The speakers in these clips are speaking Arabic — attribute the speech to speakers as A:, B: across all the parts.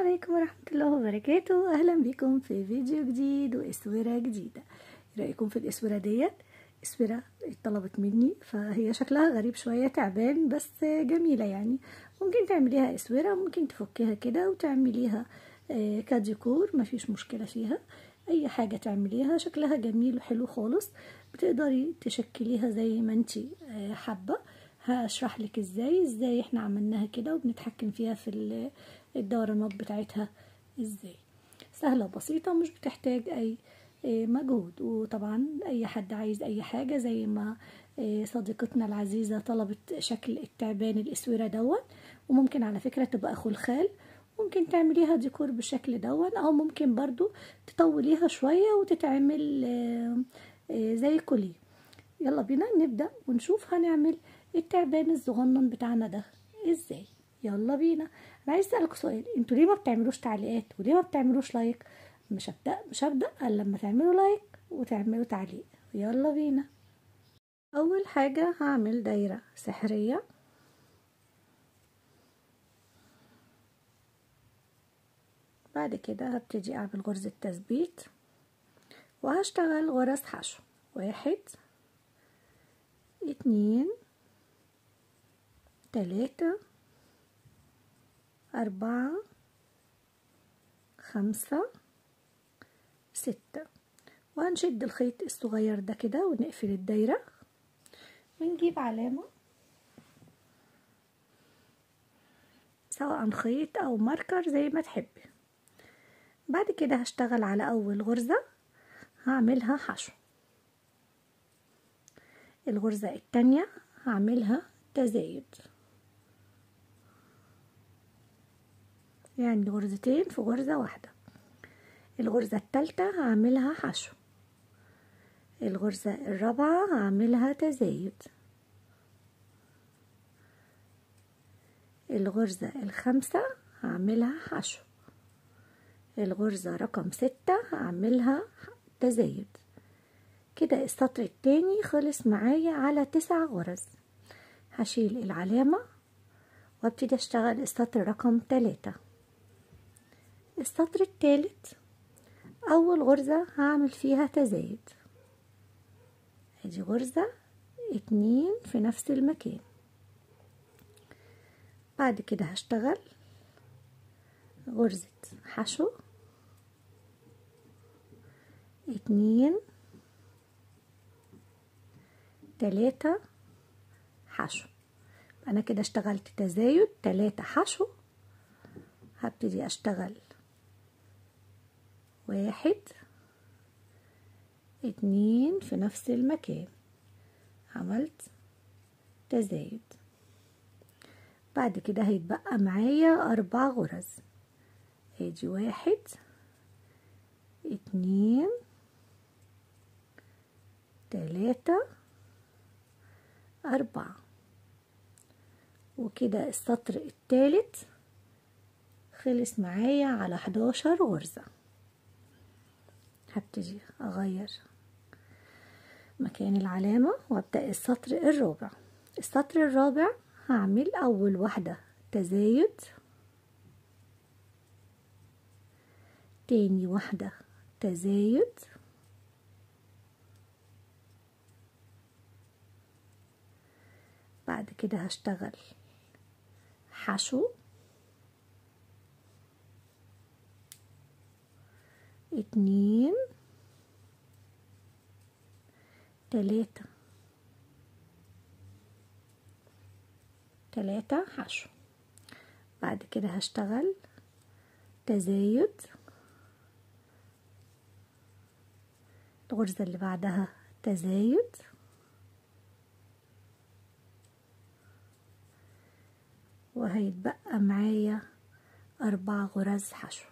A: عليكم ورحمة الله وبركاته. أهلا بكم في فيديو جديد وإسورة جديدة. إيه رأيكم في الإسورة ديت؟ إسورة اتطلبت مني فهي شكلها غريب شوية تعبان بس جميلة يعني. ممكن تعمليها إسورة ممكن تفكيها كده وتعمليها آه، كديكور مفيش مشكلة فيها. أي حاجة تعمليها شكلها جميل وحلو خالص. بتقدري تشكليها زي ما أنتي آه، حابة. هشرح لك إزاي إزاي إحنا عملناها كده وبنتحكم فيها في الدورانات بتاعتها إزاي. سهلة وبسيطة مش بتحتاج أي مجهود. وطبعا أي حد عايز أي حاجة زي ما صديقتنا العزيزة طلبت شكل التعبان الاسورة دون وممكن على فكرة تبقى خلخال ممكن تعمليها ديكور بالشكل دون أو ممكن برضو تطوليها شوية وتتعمل زي كوليه يلا بينا نبدأ ونشوف هنعمل التعبان الصغنن بتاعنا ده. إزاي؟ يلا بينا. أنا عايز أسألك سؤال. أنتوا ليه ما بتعملوش تعليقات وليه ما بتعملوش لايك؟ مش هبدأ مش هبدأ إلا لما تعملوا لايك وتعملوا تعليق. يلا بينا. أول حاجة هعمل دايرة سحرية. بعد كده هبتدي أعمل غرزه تثبيت وهشتغل غرز حشو. واحد اتنين تلاتة أربعة خمسة ستة. وهنشد الخيط الصغير ده كده ونقفل الدايرة. ونجيب علامة. سواء خيط أو ماركر زي ما تحبي بعد كده هشتغل على أول غرزة. هعملها حشو. الغرزة التانية هعملها تزايد يعني غرزتين في غرزة واحدة. الغرزة التالتة هعملها حشو. الغرزة الرابعة هعملها تزايد. الغرزة الخامسة هعملها حشو. الغرزة رقم ستة هعملها تزايد. كده السطر التاني خلص معايا على تسع غرز. هشيل العلامة وابتدي أشتغل السطر رقم تلاتة. السطر التالت. أول غرزة هعمل فيها تزايد. أدي غرزة اتنين في نفس المكان. بعد كده هشتغل غرزة حشو اتنين تلاتة حشو. أنا كده اشتغلت تزايد تلاتة حشو. هبتدي أشتغل واحد اتنين في نفس المكان. عملت تزايد. بعد كده هيتبقى معايا أربع غرز. ادي واحد اتنين تلاتة أربعة. وكده السطر التالت خلص معايا على حداشر غرزة. هبتدي أغير مكان العلامة وأبدأ السطر الرابع. السطر الرابع هعمل أول واحدة تزايد تاني واحدة تزايد بعد كده هشتغل حشو. اتنين تلاتة. تلاتة حشو بعد كده هشتغل تزايد. الغرزة اللي بعدها تزايد. وهيتبقى معايا أربع غرز حشو.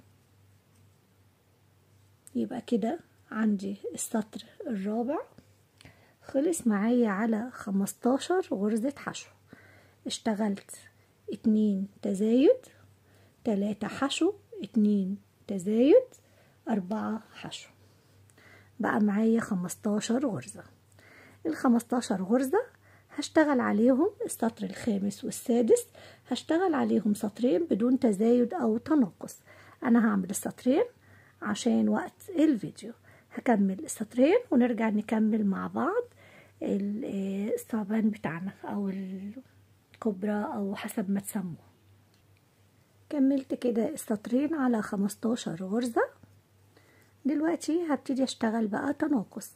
A: يبقى كده عندي السطر الرابع. خلص معايا على خمستاشر غرزة حشو. اشتغلت اتنين تزايد تلاتة حشو اتنين تزايد أربعة حشو. بقى معايا خمستاشر غرزة. الخمستاشر غرزة هشتغل عليهم السطر الخامس والسادس هشتغل عليهم سطرين بدون تزايد أو تناقص أنا هعمل السطرين عشان وقت الفيديو. هكمل السطرين ونرجع نكمل مع بعض الثعبان بتاعنا أو الكبرى أو حسب ما تسموه. كملت كده السطرين على خمستاشر غرزة. دلوقتي هبتدي أشتغل بقى تناقص.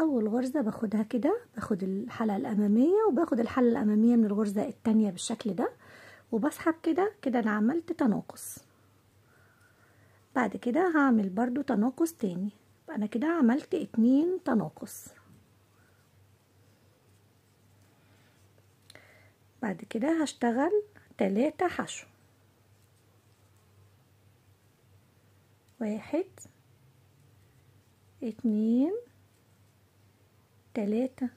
A: أول غرزة باخدها كده باخد الحلقة الأمامية وباخد الحلقة الأمامية من الغرزة التانية بالشكل ده. وبسحب كده كده أنا عملت تناقص. بعد كده هعمل برضو تناقص تاني. أنا كده عملت اتنين تناقص بعد كده هشتغل تلاتة حشو. واحد اتنين تلاتة.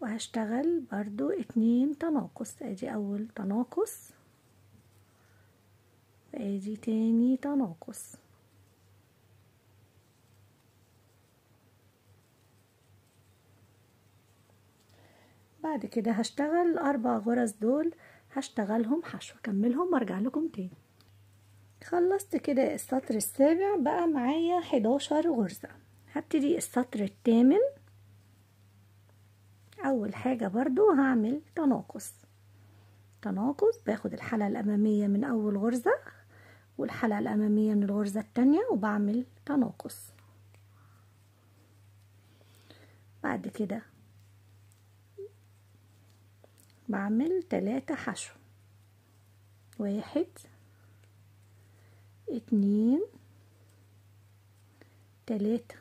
A: وهشتغل برضو اتنين تناقص أدي أول تناقص وادي تاني تناقص بعد كده هشتغل الاربع غرز دول هشتغلهم حشو اكملهم وارجع لكم تاني. خلصت كده السطر السابع بقى معايا حداشر غرزة. هبتدي السطر الثامن أول حاجة برضو هعمل تناقص. تناقص باخد الحلقة الأمامية من أول غرزة. والحلقة الامامية من الغرزة التانية وبعمل تناقص. بعد كده بعمل تلاتة حشو. واحد اتنين تلاتة.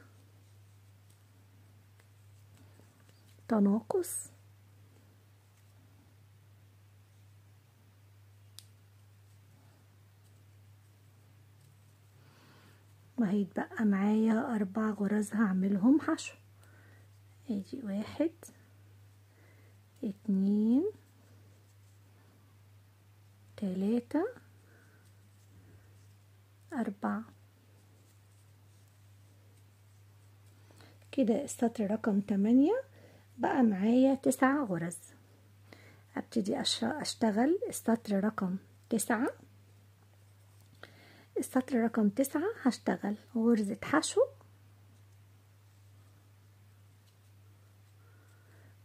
A: تناقص. وهيتبقى معايا أربع غرز هعملهم حشو. ادي واحد اتنين تلاتة أربعة. كده السطر رقم تمانية. بقى معايا تسع غرز. هبتدي أشتغل. السطر رقم تسعة. السطر رقم تسعة هشتغل. غرزة حشو.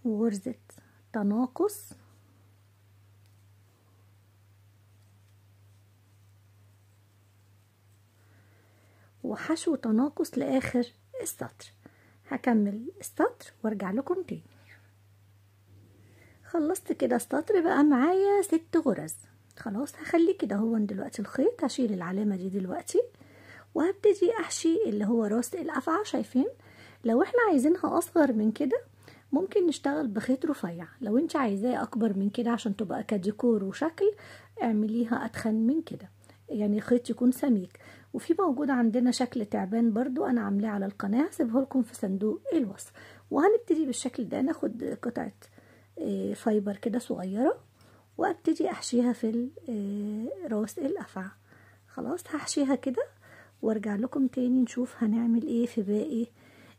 A: وغرزة تناقص. وحشو تناقص لآخر السطر. هكمل السطر وارجع لكم تاني. خلصت كده السطر بقى معايا ست غرز. خلاص هخلي كده هو دلوقتي الخيط هشيل العلامة دي دلوقتي وهبتدي أحشي اللي هو راس الافعى شايفين؟ لو إحنا عايزينها أصغر من كده ممكن نشتغل بخيط رفيع. لو انت عايزاه أكبر من كده عشان تبقى كديكور وشكل اعمليها أتخن من كده. يعني خيط يكون سميك. وفي موجود عندنا شكل تعبان برضو أنا عاملاه على القناة هسيبه لكم في صندوق الوصف. وهنبتدي بالشكل ده ناخد قطعة فايبر كده صغيرة. وأبتدي أحشيها في راس الافعى خلاص هحشيها كده وأرجع لكم تاني نشوف هنعمل إيه في باقي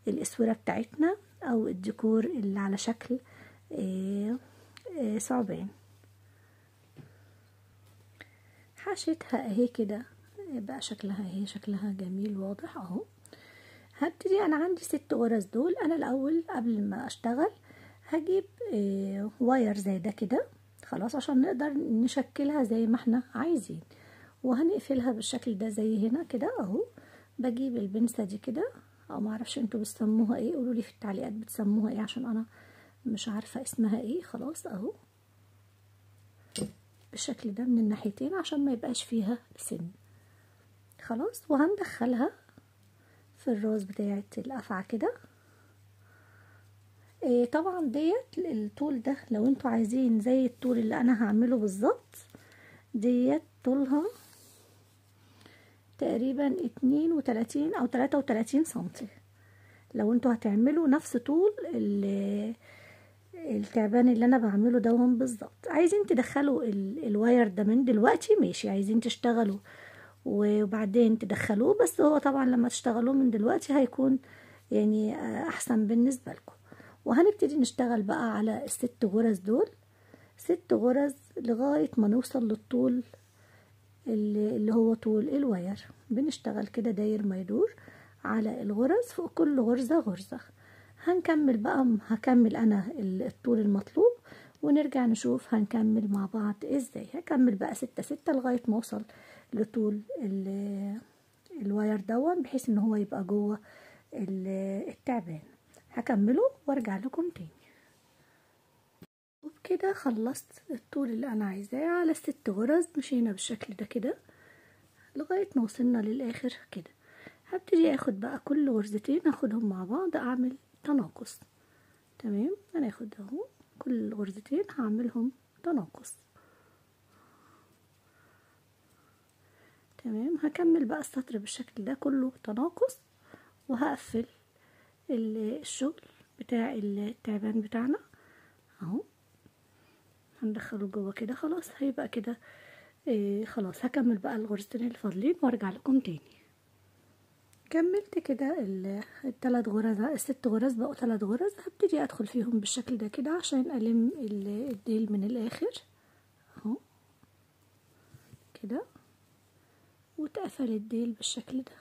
A: الأسورة بتاعتنا أو الديكور اللي على شكل ثعبان. حشيتها أهي كده. بقى شكلها أهي شكلها جميل واضح أهو. هبتدي أنا عندي ست غرز دول. أنا الأول قبل ما أشتغل هجيب wire زي ده كده. خلاص عشان نقدر نشكلها زي ما إحنا عايزين. وهنقفلها بالشكل ده زي هنا كده اهو. بجيب البنسة دي كده. أو معرفش أنتوا بتسموها إيه. قولوا لي في التعليقات بتسموها إيه عشان أنا مش عارفة اسمها إيه. خلاص اهو. بالشكل ده من الناحيتين عشان ما يبقاش فيها سن. خلاص. وهندخلها في الراس بتاعة الافعى كده. إيه طبعا ديت الطول ده لو أنتوا عايزين زي الطول اللي أنا هعمله بالظبط ديت طولها تقريبا اتنين وتلاتين أو تلاتة وتلاتين سنتي. لو أنتوا هتعملوا نفس طول التعبان اللي أنا بعمله دوهم بالظبط. عايزين تدخلوا الواير ده من دلوقتي ماشي. عايزين تشتغلوا وبعدين تدخلوه بس هو طبعا لما تشتغلوه من دلوقتي هيكون يعني أحسن بالنسبة لكم. وهنبتدي نشتغل بقى على الست غرز دول. ست غرز لغاية ما نوصل للطول اللي هو طول ال wire بنشتغل كده داير ما يدور على الغرز فوق كل غرزة غرزة. هنكمل بقى هكمل أنا الطول المطلوب ونرجع نشوف هنكمل مع بعض إزاي. هكمل بقى ستة ستة لغاية ما أوصل لطول ال wire دون بحيث إن هو يبقى جوه التعبان. هكمله وارجع لكم تاني. وبكده خلصت الطول اللي أنا عايزاه. على ست غرز مشينا بالشكل ده كده لغاية ما وصلنا للآخر كده. هبتدي آخد بقى كل غرزتين اخدهم مع بعض أعمل تناقص. تمام؟ هناخد أهو كل غرزتين هعملهم تناقص. تمام؟ هكمل بقى السطر بالشكل ده كله تناقص وهقفل. الشغل بتاع التعبان بتاعنا. أهو. هندخله جوه كده خلاص. هيبقى كده إيه خلاص هكمل بقى الغرزتين اللي فاضلين وارجع لكم تاني. كملت كده الثلاث غرز الست غرز بقوا ثلاث غرز. هبتدي أدخل فيهم بالشكل ده كده عشان ألم الديل من الآخر. أهو. كده. واتقفل الديل بالشكل ده.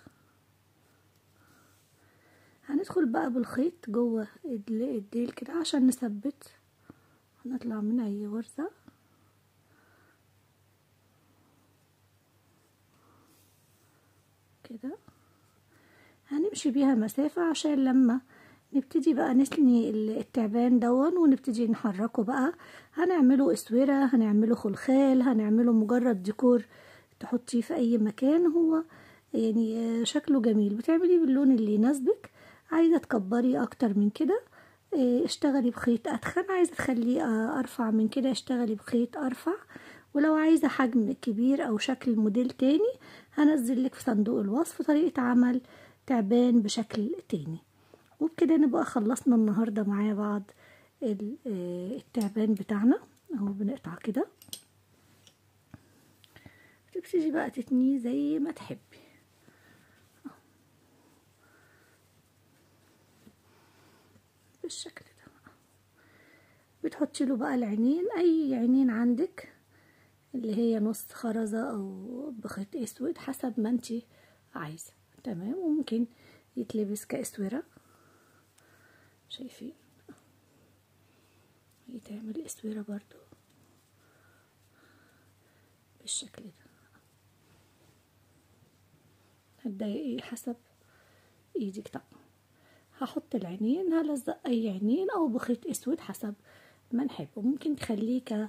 A: هندخل بقى بالخيط جوه الديل كده عشان نثبت. هنطلع من أي غرزة كده. هنمشي بيها مسافة عشان لما نبتدي بقى نثني التعبان دون ونبتدي نحركه بقى. هنعمله اسورة هنعمله خلخال هنعمله مجرد ديكور تحطيه في أي مكان. هو يعني شكله جميل. بتعمليه باللون اللي يناسبك. عايزة تكبري أكتر من كده اشتغلي بخيط اتخن عايزة تخليه أرفع من كده اشتغلي بخيط أرفع. ولو عايزة حجم كبير أو شكل موديل تاني هنزل لك في صندوق الوصف طريقة عمل تعبان بشكل تاني. وبكده نبقى خلصنا النهاردة مع بعض التعبان بتاعنا. أهو بنقطع كده. تبتدي بقى تتنيه زي ما تحبي. بالشكل ده. بتحطي له بقى العينين أي عينين عندك اللي هي نص خرزة أو بخيط أسود حسب ما انتي عايزة تمام؟ وممكن يتلبس كأسورة. شايفين؟ يتعمل أسورة برضو بالشكل ده. هتضايقي حسب إيدك طبعا. هحط العينين هلزق أي عينين أو بخيط أسود حسب ما نحب. وممكن تخليه ك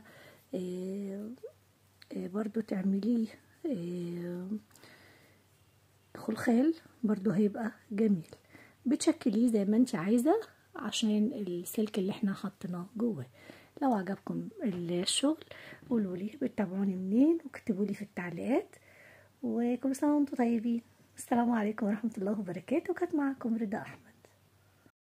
A: برضو تعمليه خلخال برضو هيبقى جميل. بتشكليه زي ما انت عايزة عشان السلك اللي إحنا حطيناه جوه. لو عجبكم الشغل قولولي بتتابعوني منين؟ واكتبولي في التعليقات. وكل سنة وأنتم طيبين. السلام عليكم ورحمة الله وبركاته. كانت معكم رضا أحمد.